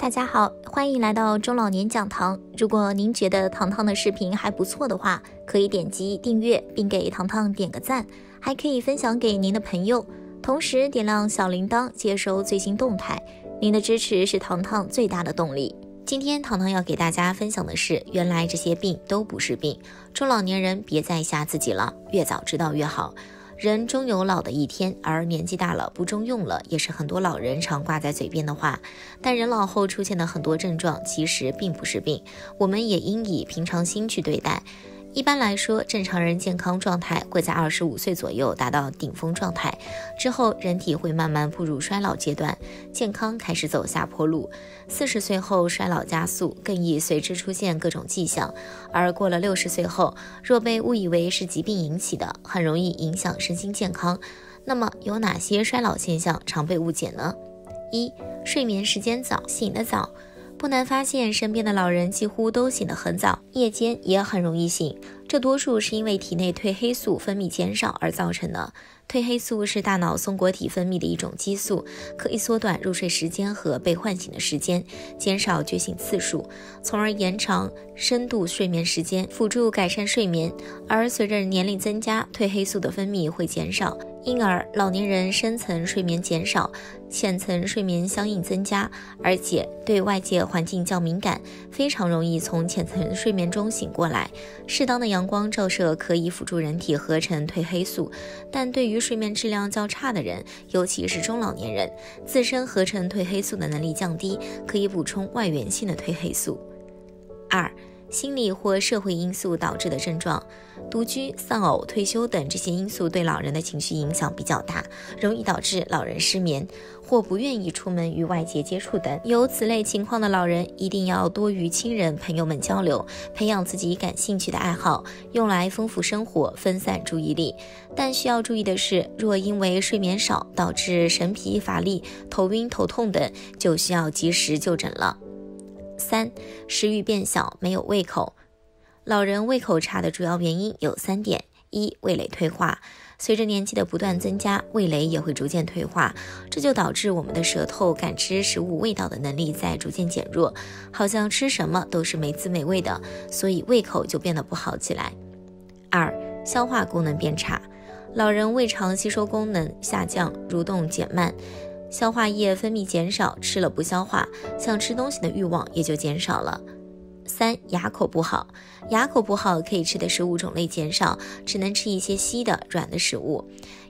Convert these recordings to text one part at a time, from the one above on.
大家好，欢迎来到中老年讲堂。如果您觉得糖糖的视频还不错的话，可以点击订阅并给糖糖点个赞，还可以分享给您的朋友，同时点亮小铃铛接收最新动态。您的支持是糖糖最大的动力。今天糖糖要给大家分享的是，原来这些病都不是病，中老年人别再吓自己了，越早知道越好。人终有老的一天，而年纪大了不中用了，也是很多老人常挂在嘴边的话。但人老后出现的很多症状，其实并不是病，我们也应以平常心去对待。一般来说，正常人健康状态会在二十五岁左右达到顶峰状态，之后人体会慢慢步入衰老阶段，健康开始走下坡路。四十岁后衰老加速，更易随之出现各种迹象。而过了六十岁后，若被误以为是疾病引起的，很容易影响身心健康。那么有哪些衰老现象常被误解呢？一、睡眠时间早，醒得早。不难发现，身边的老人几乎都醒得很早，夜间也很容易醒。这多数是因为体内褪黑素分泌减少而造成的。褪黑素是大脑松果体分泌的一种激素，可以缩短入睡时间和被唤醒的时间，减少觉醒次数，从而延长深度睡眠时间，辅助改善睡眠。而随着年龄增加，褪黑素的分泌会减少。因而，老年人深层睡眠减少，浅层睡眠相应增加，而且对外界环境较敏感，非常容易从浅层睡眠中醒过来。适当的阳光照射可以辅助人体合成褪黑素，但对于睡眠质量较差的人，尤其是中老年人，自身合成褪黑素的能力降低，可以补充外源性的褪黑素。二。心理或社会因素导致的症状，独居、丧偶、退休等这些因素对老人的情绪影响比较大，容易导致老人失眠或不愿意出门与外界接触等。有此类情况的老人，一定要多与亲人、朋友们交流，培养自己感兴趣的爱好，用来丰富生活，分散注意力。但需要注意的是，若因为睡眠少导致神疲乏力、头晕头痛等，就需要及时就诊了。三、食欲变小，没有胃口。老人胃口差的主要原因有三点：一、味蕾退化，随着年纪的不断增加，味蕾也会逐渐退化，这就导致我们的舌头感知食物味道的能力在逐渐减弱，好像吃什么都是没滋没味的，所以胃口就变得不好起来。二、消化功能变差，老人胃肠吸收功能下降，蠕动减慢。消化液分泌减少，吃了不消化，想吃东西的欲望也就减少了。三、牙口不好，牙口不好可以吃的食物种类减少，只能吃一些稀的、软的食物。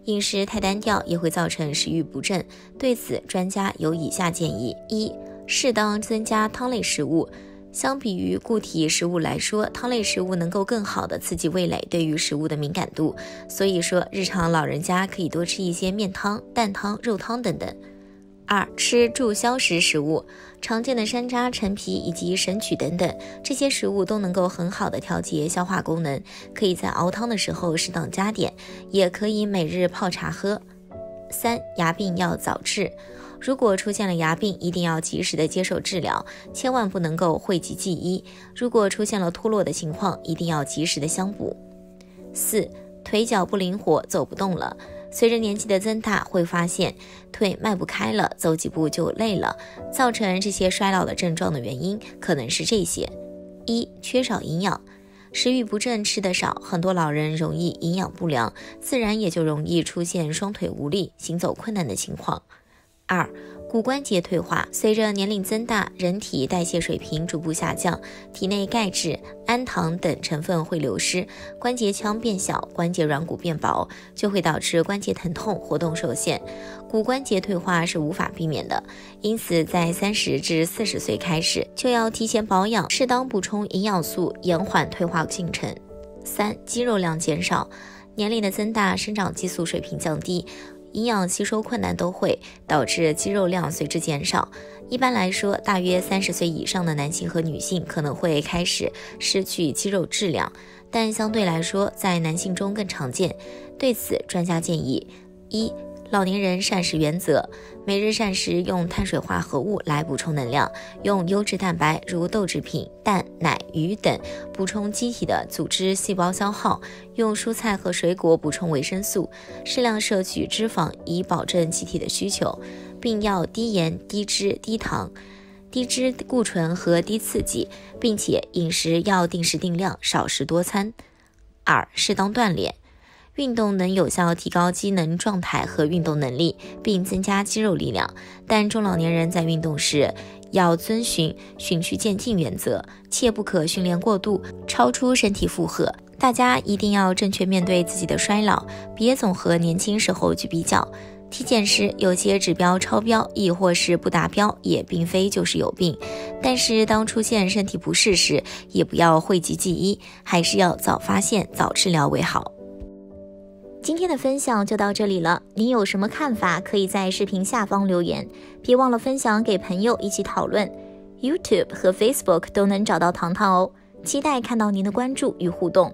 饮食太单调也会造成食欲不振，对此专家有以下建议：一、适当增加汤类食物。相比于固体食物来说，汤类食物能够更好的刺激味蕾对于食物的敏感度，所以说日常老人家可以多吃一些面汤、蛋汤、肉汤等等。二、吃助消食食物，常见的山楂、陈皮以及神曲等等，这些食物都能够很好的调节消化功能，可以在熬汤的时候适当加点，也可以每日泡茶喝。三、牙病要早治。如果出现了牙病，一定要及时的接受治疗，千万不能够讳疾忌医。如果出现了脱落的情况，一定要及时的相补。四、腿脚不灵活，走不动了。随着年纪的增大，会发现腿迈不开了，走几步就累了。造成这些衰老的症状的原因可能是这些：一、缺少营养，食欲不振，吃得少，很多老人容易营养不良，自然也就容易出现双腿无力、行走困难的情况。二、骨关节退化，随着年龄增大，人体代谢水平逐步下降，体内钙质、氨糖等成分会流失，关节腔变小，关节软骨变薄，就会导致关节疼痛、活动受限。骨关节退化是无法避免的，因此在三十至四十岁开始就要提前保养，适当补充营养素，延缓退化进程。三、肌肉量减少，年龄的增大，生长激素水平降低。营养吸收困难都会导致肌肉量随之减少。一般来说，大约三十岁以上的男性和女性可能会开始失去肌肉质量，但相对来说，在男性中更常见。对此，专家建议：一。老年人膳食原则：每日膳食用碳水化合物来补充能量，用优质蛋白如豆制品、蛋、奶、鱼等补充机体的组织细胞消耗，用蔬菜和水果补充维生素，适量摄取脂肪以保证机体的需求，并要低盐、低脂、低糖。低脂、固醇和低刺激，并且饮食要定时定量，少食多餐。二、适当锻炼，运动能有效提高机能状态和运动能力，并增加肌肉力量。但中老年人在运动时要遵循循序渐进原则，切不可训练过度，超出身体负荷。大家一定要正确面对自己的衰老，别总和年轻时候去比较。体检时有些指标超标，亦或是不达标，也并非就是有病。但是当出现身体不适时，也不要讳疾忌医，还是要早发现、早治疗为好。今天的分享就到这里了，您有什么看法，可以在视频下方留言，别忘了分享给朋友一起讨论。YouTube 和 Facebook 都能找到糖糖哦，期待看到您的关注与互动。